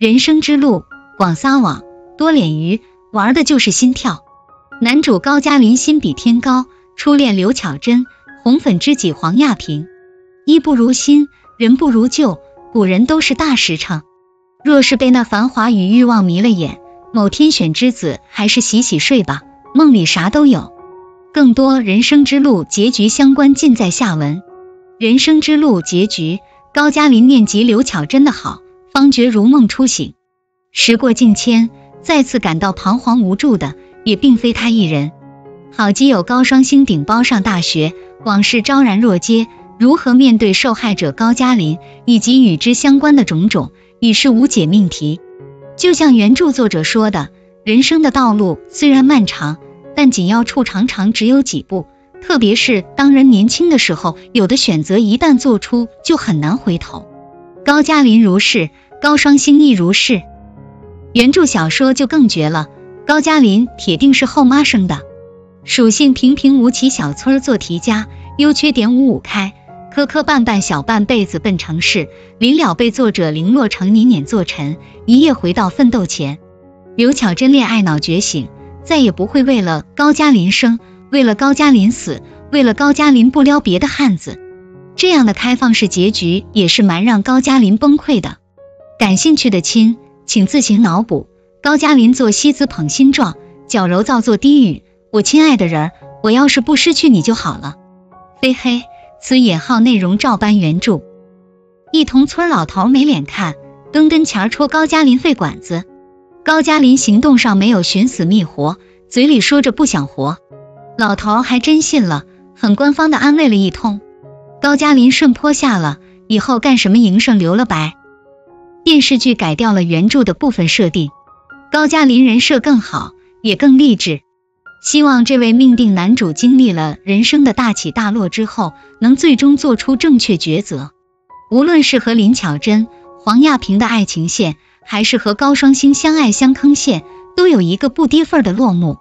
人生之路广撒网，多脸鱼，玩的就是心跳。男主高加林心比天高，初恋刘巧珍，红粉知己黄亚萍。衣不如新，人不如旧，古人都是大实诚。若是被那繁华与欲望迷了眼，某天选之子，还是洗洗睡吧，梦里啥都有。更多人生之路结局相关，尽在下文。人生之路结局，高加林念及刘巧珍的好，方觉如梦初醒。时过境迁，再次感到彷徨无助的。也并非他一人，好基友高双星顶包上大学，往事昭然若揭。如何面对受害者高加林以及与之相关的种种，已是无解命题。就像原著作者说的，人生的道路虽然漫长，但紧要处常常只有几步。特别是当人年轻的时候，有的选择一旦做出，就很难回头。高加林如是，高双星亦如是。原著小说就更绝了。高加林铁定是后妈生的，属性平平无奇小村做题家，优缺点五五开，磕磕绊绊小半辈子奔城市，临了被作者零落成泥碾作尘，一夜回到奋斗前。刘巧珍恋爱脑觉醒，再也不会为了高加林生，为了高加林死，为了高加林不撩别的汉子。这样的开放式结局也是蛮让高加林崩溃的。感兴趣的亲，请自行脑补。高加林做西子捧心状，矫揉造作低语：“我亲爱的人，我要是不失去你就好了。”嘿嘿，此引号内容照搬原著。一同村老头没脸看，蹲跟前戳高加林肺管子。高加林行动上没有寻死觅活，嘴里说着不想活，老头还真信了，很官方的安慰了一通。高加林顺坡下了，以后干什么营生留了白。电视剧改掉了原著的部分设定。高加林人设更好，也更励志。希望这位命定男主经历了人生的大起大落之后，能最终做出正确抉择。无论是和林巧珍、黄亚萍的爱情线，还是和高双星相爱相坑线，都有一个不跌份的落幕。